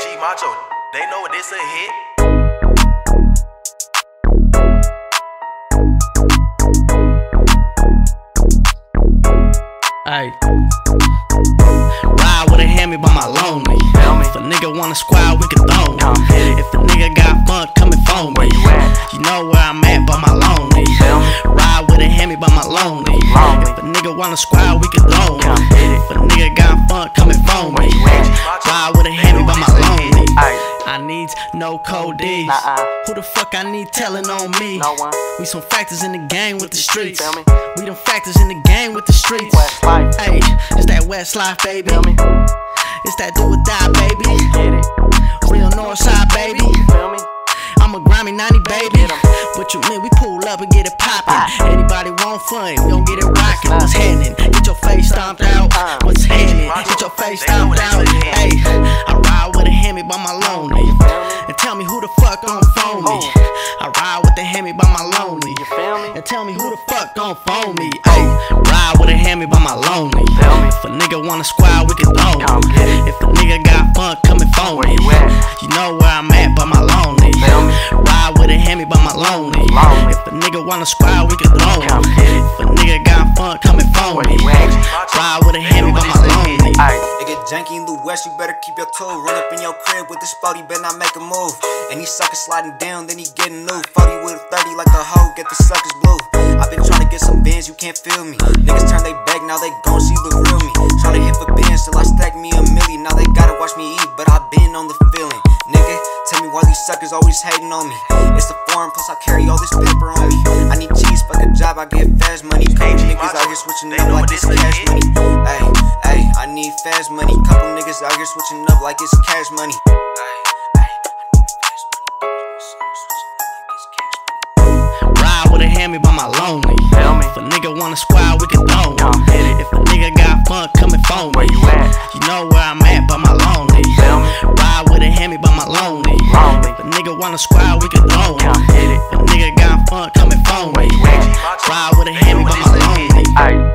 Macho, they know what this a hit. Ay. Ride with a hammy by my lonely. If a nigga wanna squad, we can throw him. If a nigga got funk, come and phone me. You know where I'm at by my lonely. Ride with a hammy by my lonely. If a nigga wanna squad, we can throw him. If a nigga got funk, come and phone me. Ride with a hammy by my lonely. I need no code D's. Who the fuck I need telling on me? No one. We some factors in the game with the streets. Feel me? We them factors in the game with the streets. West life. Hey, it's that West life, baby. Feel me? It's that do or die, baby. Get it? Real north side, baby. Feel me? I'm a grimy 90, baby. Get 'em. What you mean? We pull up and get it poppin'. Anybody want fun? We gon' get it rockin'. What's happening? Get your face stomped out. Uh. What's happening? Get your face stomped out. Hey, I ride with a hammy by my lonely. Me who the fuck gon' phone me. I ride with the hammy by my lonely. You feel me? And tell me who the fuck gon' phone me. Hey, ride with a hammy by my lonely. If a nigga wanna squad, we can throw it. If a nigga got funk, come and phone me. you know where I'm at by my lonely. Ride with a hammy by my lonely. If a nigga wanna squad, we can throw. It. Janky in the west, you better keep your tool. Run up in your crib with this spotty, better not make a move. And he suckers sliding down, then he getting new. 40 with a 30 like a hoe, get the suckers blue. i been trying to get some bands, you can't feel me. Niggas turn they back, now they gon' see the real me. Tryna hit for bands till I stack me a milli. Now they gotta watch me eat, but i been on the feeling. Nigga, me why these suckers always hating on me. It's the foreign, plus I carry all this paper on me. I need cheese, fuck a job, I get fast money. Couple niggas out here switching up like it's cash money. Hey, hey, I need fast money. Couple niggas out here switching up like it's cash money. Ay, ay, I need fast money. Ride with a hammy by my lonely. Feel me? If a nigga wanna squad, we can throw him. Come get. If a nigga got funk, come and phone Where me. you at? You know where on the squad, we can go. Hit it. Nigga got fun, coming phone me. Ride with a hammer, but my lonely.